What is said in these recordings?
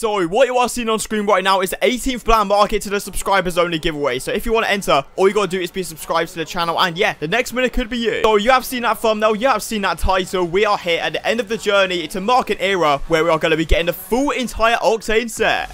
So, what you are seeing on screen right now is the 18th Black Market to the subscribers only giveaway. So, if you want to enter, all you got to do is be subscribed to the channel. And yeah, the next minute could be you. So, you have seen that thumbnail, you have seen that title. We are here at the end of the journey. It's a market era where we are going to be getting the full entire Octane set.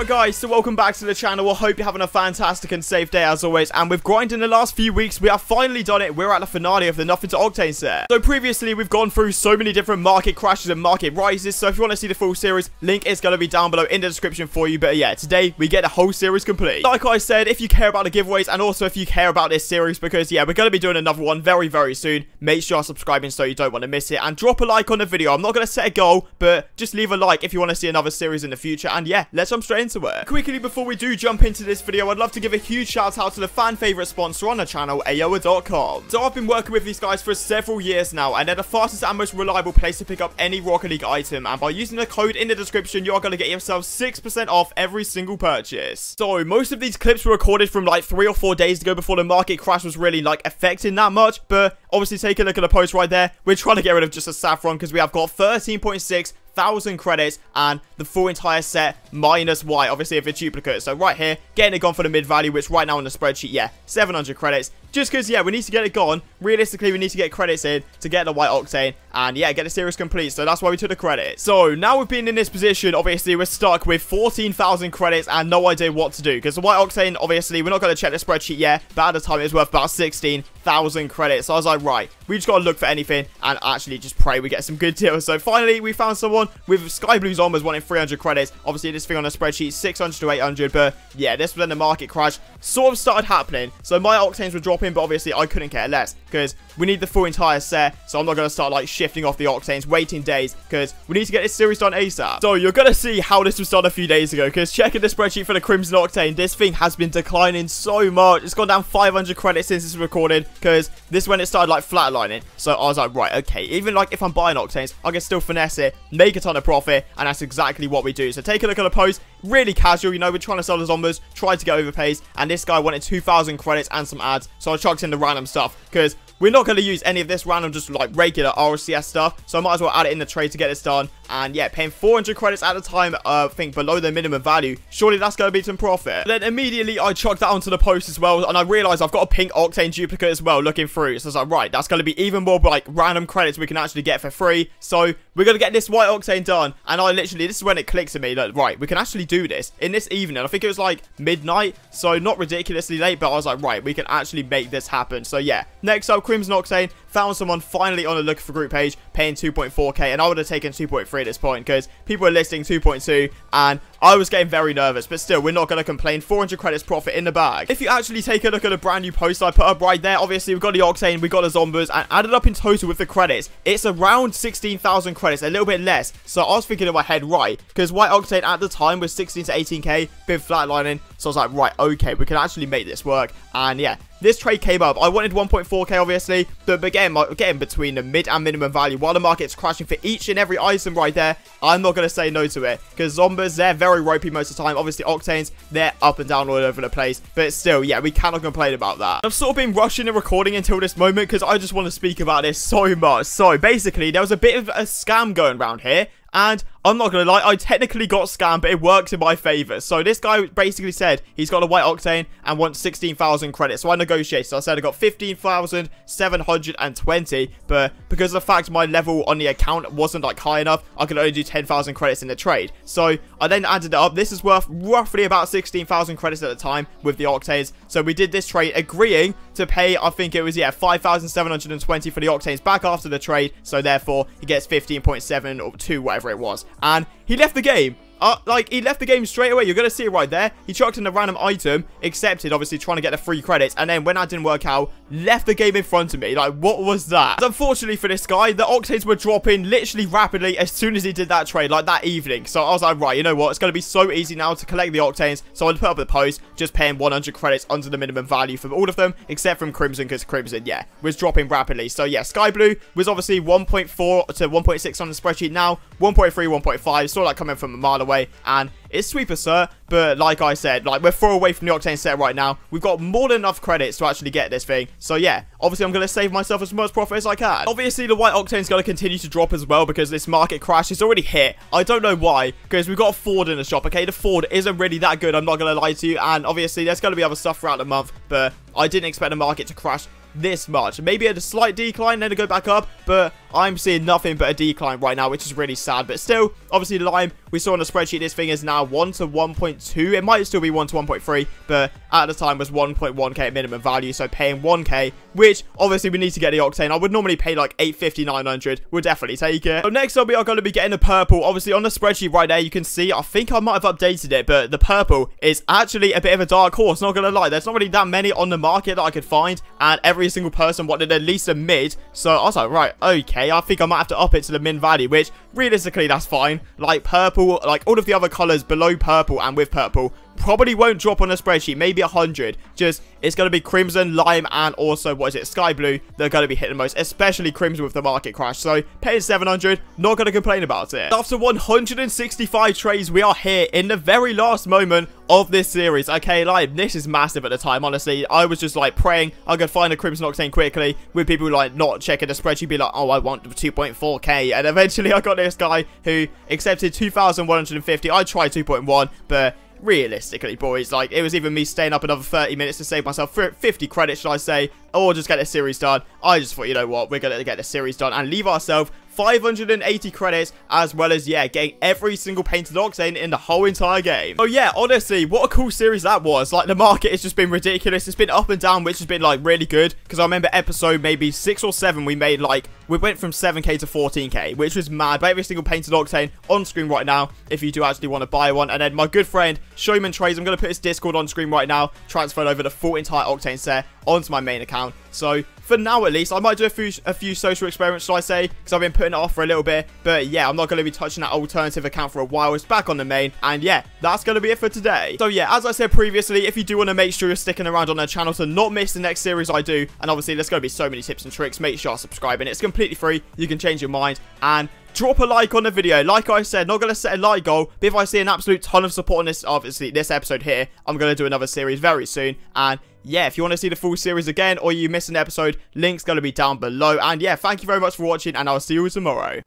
Right guys, so welcome back to the channel. I hope you're having a fantastic and safe day as always. And with grinding the last few weeks, we have finally done it. We're at the finale of the Nothing to Octane set. So previously, we've gone through so many different market crashes and market rises. So if you want to see the full series, link is going to be down below in the description for you. But yeah, today we get the whole series complete. Like I said, if you care about the giveaways and also if you care about this series, because yeah, we're going to be doing another one very, very soon. Make sure you're subscribing so you don't want to miss it. And drop a like on the video. I'm not going to set a goal, but just leave a like if you want to see another series in the future. And yeah, let's jump straight into it. Quickly before we do jump into this video, I'd love to give a huge shout out to the fan favorite sponsor on the channel, Aoeah.com. So I've been working with these guys for several years now, and they're the fastest and most reliable place to pick up any Rocket League item, and by using the code in the description, you're going to get yourself 6% off every single purchase. So most of these clips were recorded from like three or four days ago before the market crash was really like affecting that much, but obviously take a look at the post right there. We're trying to get rid of just a saffron because we have got 13.6 thousand credits and the full entire set minus white obviously if it's duplicate so right here getting it gone for the mid value which right now on the spreadsheet yeah 700 credits just because, yeah, we need to get it gone. Realistically, we need to get credits in to get the white octane. And, yeah, get the series complete. So, that's why we took the credit. So, now we've been in this position, obviously, we're stuck with 14,000 credits and no idea what to do. Because the white octane, obviously, we're not going to check the spreadsheet yet. But at the time, it was worth about 16,000 credits. So, I was like, right, we just got to look for anything and actually just pray we get some good deals. So, finally, we found someone with Sky Blues Zombas wanting 300 credits. Obviously, this thing on the spreadsheet, 600 to 800. But, yeah, this was when the market crash sort of started happening. So, my octanes were dropping but obviously I couldn't care less because we need the full entire set, so I'm not going to start like shifting off the octanes, waiting days, because we need to get this series done ASAP. So you're going to see how this was done a few days ago, because checking the spreadsheet for the Crimson Octane, this thing has been declining so much. It's gone down 500 credits since it's recorded, because this when it started like flatlining. So I was like, right, okay, even like if I'm buying octanes, I can still finesse it, make a ton of profit, and that's exactly what we do. So take a look at the post, really casual, you know, we're trying to sell the zombies, try to get overpays, and this guy wanted 2,000 credits and some ads, so I chucked in the random stuff, because we're not going to use any of this random, just like regular RCS stuff. So I might as well add it in the trade to get this done. And yeah, paying 400 credits at a time, uh, I think below the minimum value. Surely that's going to be some profit. Then immediately I chucked that onto the post as well. And I realized I've got a pink Octane duplicate as well looking through. So I was like, right, that's going to be even more like random credits we can actually get for free. So we're going to get this white Octane done. And I literally, this is when it clicks to me. Like, right, we can actually do this in this evening. I think it was like midnight. So not ridiculously late. But I was like, right, we can actually make this happen. So yeah, next up, Crimson Octane found someone finally on a look for group page paying 2.4k and I would have taken 2.3 at this point because people were listing 2.2 and I was getting very nervous but still we're not going to complain 400 credits profit in the bag if you actually take a look at a brand new post I put up right there obviously we've got the octane we've got the zombies and added up in total with the credits it's around 16,000 credits a little bit less so I was thinking in my head right because white octane at the time was 16 to 18k been flatlining so I was like right okay we can actually make this work and yeah this trade came up. I wanted 1.4k, obviously, but again, getting between the mid and minimum value while the market's crashing for each and every item right there. I'm not going to say no to it because zombies, they're very ropey most of the time. Obviously, octanes, they're up and down all over the place, but still, yeah, we cannot complain about that. I've sort of been rushing and recording until this moment because I just want to speak about this so much. So, basically, there was a bit of a scam going around here and I'm not gonna lie, I technically got scammed, but it works in my favor. So this guy basically said he's got a white octane and wants 16,000 credits. So I negotiated. So I said I got 15,720, but because of the fact my level on the account wasn't like high enough, I could only do 10,000 credits in the trade. So I then added it up. This is worth roughly about 16,000 credits at the time with the octanes. So we did this trade agreeing to pay, I think it was, yeah, 5,720 for the octanes back after the trade. So therefore, he gets 15.7 or 2, whatever it was and he left the game. Uh, like, he left the game straight away. You're going to see it right there. He chucked in a random item, accepted, obviously, trying to get the free credits. And then when that didn't work out, left the game in front of me. Like, what was that? Unfortunately for this guy, the octanes were dropping literally rapidly as soon as he did that trade, like that evening. So I was like, right, you know what? It's going to be so easy now to collect the octanes. So I put up the post, just paying 100 credits under the minimum value for all of them, except from Crimson, because Crimson, yeah, was dropping rapidly. So yeah, Sky Blue was obviously 1.4 to 1.6 on the spreadsheet now, 1.3, 1.5, saw that coming from a mile away, and it's Sweeper Sir, but like I said, like we're far away from the Octane set right now. We've got more than enough credits to actually get this thing. So yeah, obviously I'm going to save myself as much profit as I can. Obviously the White Octane's going to continue to drop as well because this market crash has already hit. I don't know why, because we've got a Ford in the shop, okay? The Ford isn't really that good, I'm not going to lie to you, and obviously there's going to be other stuff throughout the month, but I didn't expect the market to crash this much. Maybe at a slight decline, then to go back up, but I'm seeing nothing but a decline right now, which is really sad. But still, obviously, Lime, we saw on the spreadsheet, this thing is now 1 to 1.2. It might still be 1 to 1.3, but at the time was 1.1k minimum value, so paying 1k, which obviously we need to get the Octane. I would normally pay like 850, 900. We'll definitely take it. So next up, we are going to be getting the purple. Obviously, on the spreadsheet right there, you can see, I think I might have updated it, but the purple is actually a bit of a dark horse, not going to lie. There's not really that many on the market that I could find, and every single person wanted at least a mid, so I was like, right, okay, I think I might have to up it to the min value, which realistically, that's fine. Like purple, like all of the other colors below purple and with purple probably won't drop on a spreadsheet, maybe 100. Just, it's going to be Crimson, Lime, and also, what is it, Sky Blue. They're going to be hitting the most, especially Crimson with the market crash. So, paying 700, not going to complain about it. After 165 trades, we are here in the very last moment of this series. Okay, like, this is massive at the time, honestly. I was just, like, praying I could find a Crimson Octane quickly with people, like, not checking the spreadsheet, be like, oh, I want 2.4k. And eventually, I got this guy who accepted 2,150. I tried 2.1, but realistically, boys, like, it was even me staying up another 30 minutes to save myself 50 credits, should I say, or just get the series done. I just thought, you know what, we're going to get the series done and leave ourselves 580 credits, as well as, yeah, getting every single painted octane in the whole entire game. Oh, yeah, honestly, what a cool series that was. Like, the market has just been ridiculous. It's been up and down, which has been, like, really good. Because I remember episode maybe 6 or 7, we made, like, we went from 7k to 14k, which was mad. But every single painted octane on screen right now, if you do actually want to buy one. And then my good friend, Showman Trades, I'm going to put his Discord on screen right now, transferred over the full entire octane set onto my main account. So for now at least, I might do a few a few social experiments, shall I say, because I've been putting it off for a little bit. But yeah, I'm not going to be touching that alternative account for a while. It's back on the main, and yeah, that's going to be it for today. So yeah, as I said previously, if you do want to make sure you're sticking around on the channel to not miss the next series I do, and obviously there's going to be so many tips and tricks, make sure you're subscribing. It's completely free. You can change your mind, and drop a like on the video. Like I said, not going to set a like goal, but if I see an absolute ton of support on this, obviously, this episode here, I'm going to do another series very soon. And yeah, if you want to see the full series again or you missed an episode, link's going to be down below. And yeah, thank you very much for watching and I'll see you tomorrow.